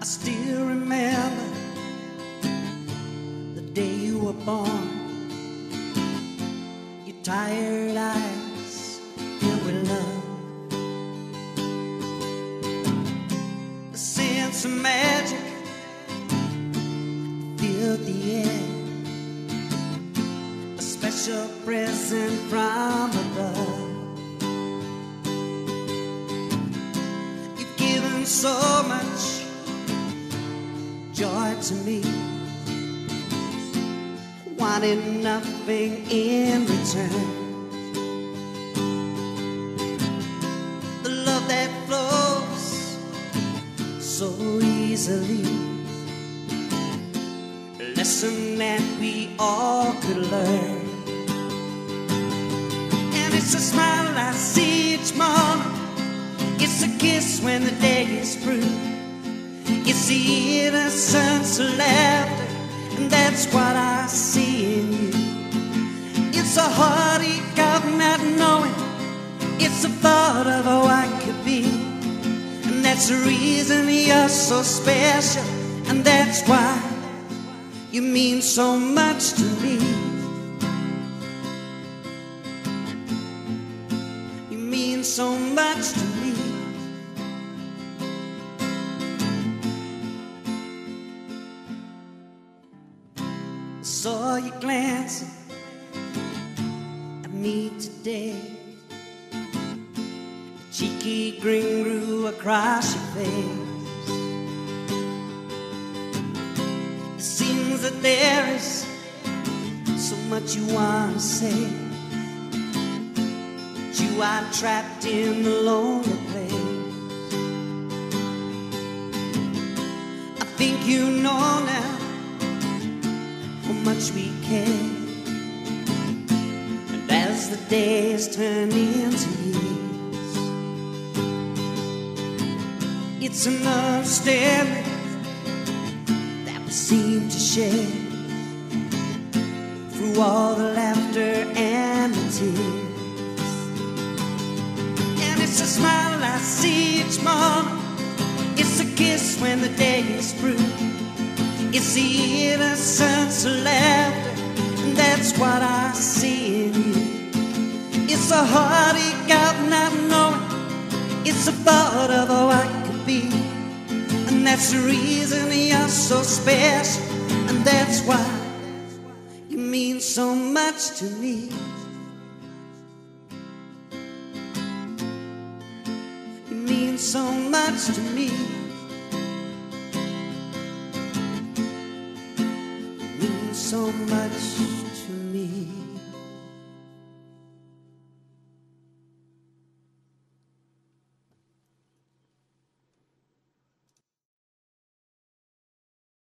I still remember the day you were born. Your tired eyes filled with love. A sense of magic filled the air. A special present from above. You've given so much joy to me. wanting nothing in return. The love that flows so easily. A lesson that we all could learn. And it's a smile I see each morning. It's a kiss when the day is through. It's the innocence laughter, and that's what I see in you. It's a heartache of not knowing. It's the thought of how I could be. And that's the reason you're so special. And that's why you mean so much to me. You mean so much to me. Saw you glancing at me today. A cheeky grin grew across your face. It seems that there is so much you want to say. But you are trapped in the lonely place. I think you know now much we care. And as the days turn into years, it's an understanding that we seem to share through all the laughter and the tears. And it's a smile I see each morning. It's a kiss when the day is through. It's the innocence It's a thought of how I could be, and that's the reason you're so special, and that's why you mean so much to me. You mean so much to me. You mean so much to me.